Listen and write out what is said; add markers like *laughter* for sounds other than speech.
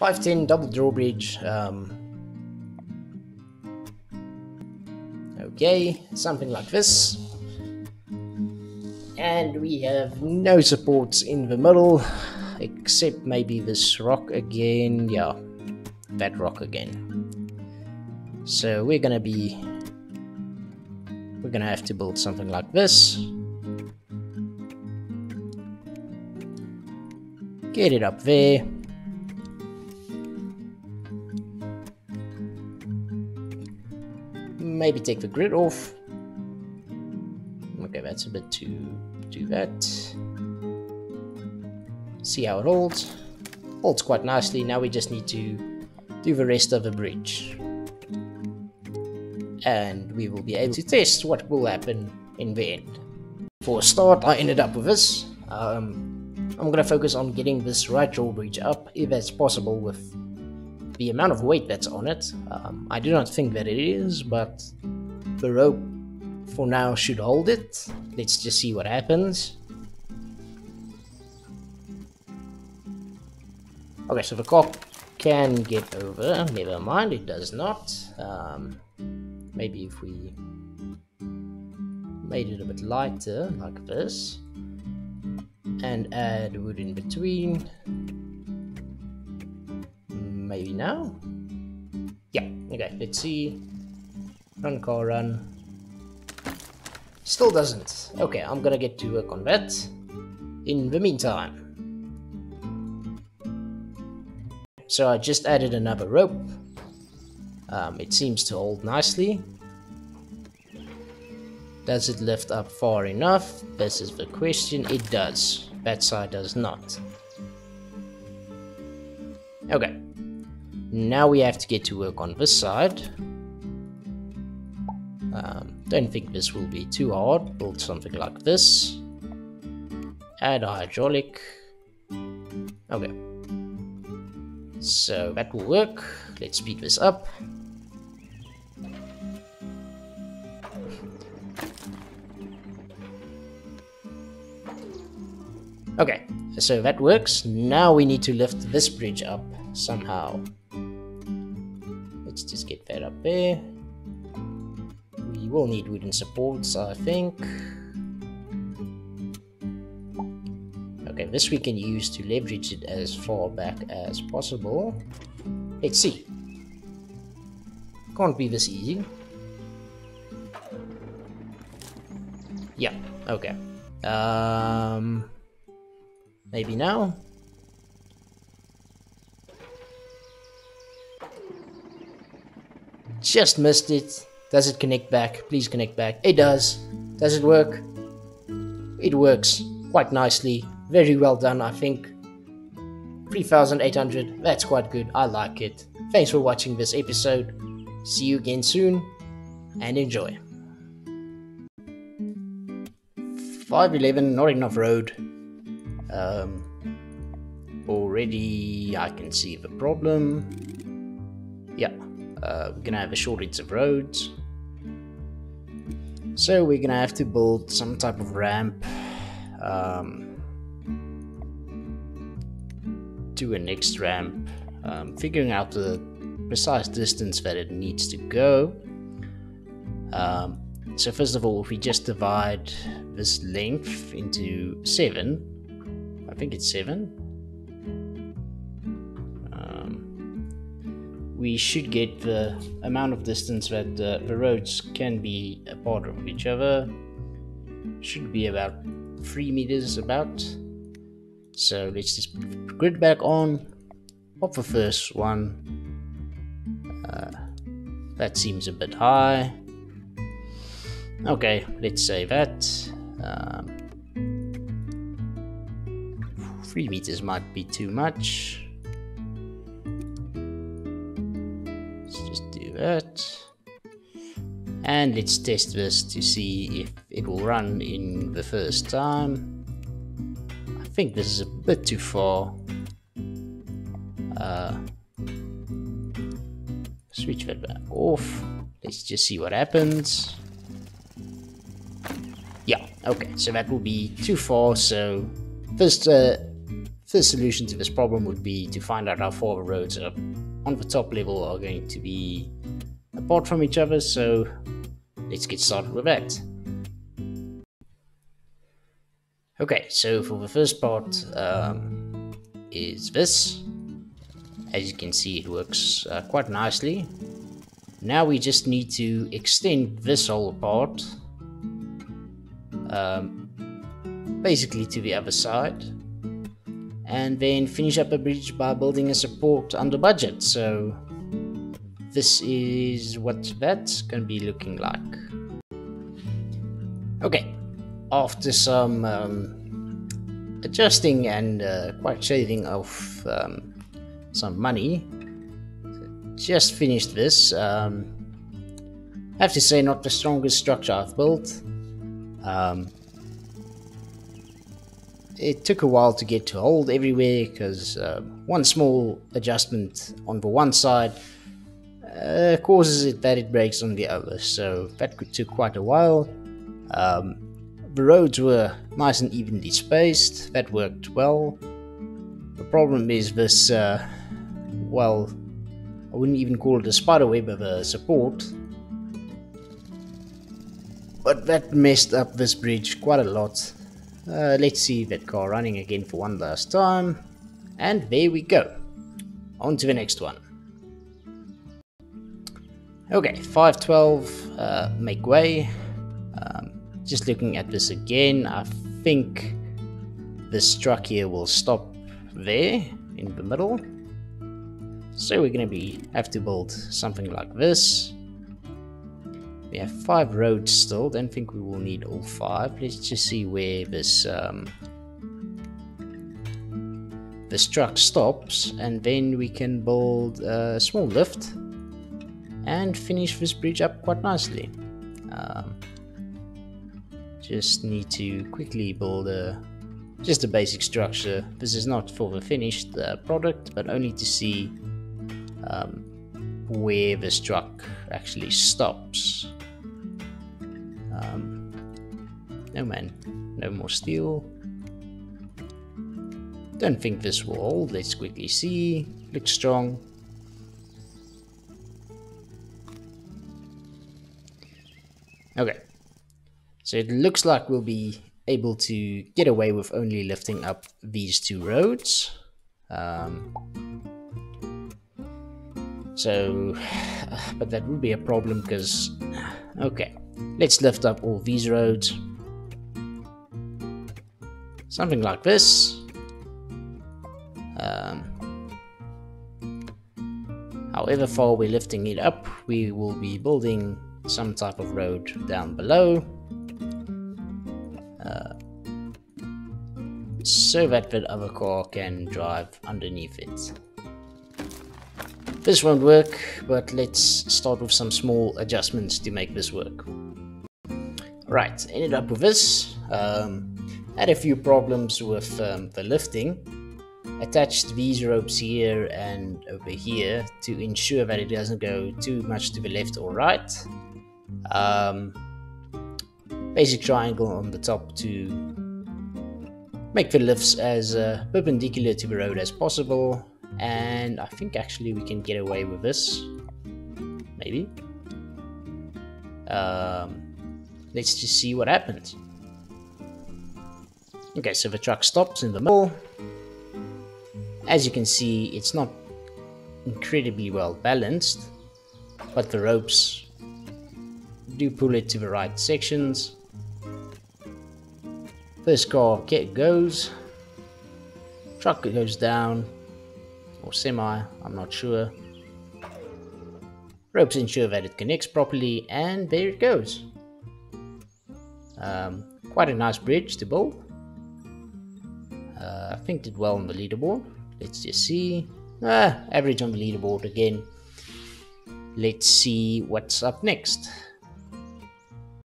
510 double drawbridge. Um, okay, something like this. And we have no supports in the middle, except maybe this rock again. Yeah, that rock again. So we're gonna be we're gonna have to build something like this. Get it up there. Maybe take the grid off. Okay, that's a bit too do that. See how it holds. Holds quite nicely. Now we just need to do the rest of the bridge and we will be able to test what will happen in the end. For a start, I ended up with this. Um, I'm gonna focus on getting this right drawbridge up, if that's possible with the amount of weight that's on it. Um, I do not think that it is, but the rope for now should hold it. Let's just see what happens. Okay, so the cock can get over. Never mind, it does not. Um, maybe if we made it a bit lighter like this and add wood in between maybe now yeah okay let's see run car run still doesn't okay i'm gonna get to work on that in the meantime so i just added another rope um, it seems to hold nicely. Does it lift up far enough? This is the question. It does. That side does not. Okay. Now we have to get to work on this side. Um, don't think this will be too hard. Build something like this. Add hydraulic. Okay. So that will work. Let's speed this up. Okay, so that works. Now we need to lift this bridge up somehow. Let's just get that up there. We will need wooden supports, I think. Okay, this we can use to leverage it as far back as possible. Let's see. Can't be this easy. Yeah, okay. Um, Maybe now? Just missed it. Does it connect back? Please connect back. It does. Does it work? It works quite nicely. Very well done, I think. 3800. That's quite good. I like it. Thanks for watching this episode. See you again soon and enjoy. 511 not enough Road. Um, already I can see the problem. Uh, we're gonna have a shortage of roads. So we're gonna have to build some type of ramp um, to a next ramp, um, figuring out the precise distance that it needs to go. Um, so first of all, if we just divide this length into 7, I think it's 7. We should get the amount of distance that the, the roads can be apart of each other. Should be about 3 meters about. So let's just grid back on. Pop the first one. Uh, that seems a bit high. Okay, let's say that. Um, 3 meters might be too much. That. And let's test this to see if it will run in the first time. I think this is a bit too far. Uh, switch that back off. Let's just see what happens. Yeah, okay, so that will be too far, so first uh, first solution to this problem would be to find out how far the roads up on the top level are going to be apart from each other, so let's get started with that. Okay, so for the first part um, is this. As you can see, it works uh, quite nicely. Now we just need to extend this whole part um, basically to the other side and then finish up a bridge by building a support under budget. So this is what that's to be looking like. Okay, after some um, adjusting and uh, quite shaving of um, some money, just finished this. Um, I have to say, not the strongest structure I've built. Um, it took a while to get to hold everywhere because uh, one small adjustment on the one side uh, causes it that it breaks on the other. So that took quite a while. Um, the roads were nice and evenly spaced. That worked well. The problem is this, uh, well, I wouldn't even call it a spider web of a support. But that messed up this bridge quite a lot. Uh, let's see that car running again for one last time. And there we go. On to the next one. Okay, 512, uh, make way. Um, just looking at this again, I think this truck here will stop there in the middle. So we're going to be have to build something like this. We have five roads still. Don't think we will need all five. Let's just see where this um, this truck stops, and then we can build a small lift and finish this bridge up quite nicely. Um, just need to quickly build a just a basic structure. This is not for the finished uh, product, but only to see um, where this truck actually stops. Um, no man, no more steel. Don't think this will hold, let's quickly see. Looks strong. Okay, so it looks like we'll be able to get away with only lifting up these two roads. Um, so, *sighs* but that would be a problem because, *sighs* okay, Let's lift up all these roads. Something like this. Um, however far we're lifting it up, we will be building some type of road down below. Uh, so that the other car can drive underneath it. This won't work, but let's start with some small adjustments to make this work. Right, ended up with this. Um, had a few problems with um, the lifting. Attached these ropes here and over here to ensure that it doesn't go too much to the left or right. Um, basic triangle on the top to make the lifts as uh, perpendicular to the road as possible. And I think actually we can get away with this. Maybe. Um, let's just see what happens. Okay so the truck stops in the middle. As you can see it's not incredibly well balanced but the ropes do pull it to the right sections first car goes truck goes down or semi, I'm not sure. Ropes ensure that it connects properly and there it goes. Um, quite a nice bridge to build. Uh, I think did well on the leaderboard. Let's just see. Ah, average on the leaderboard again. Let's see what's up next.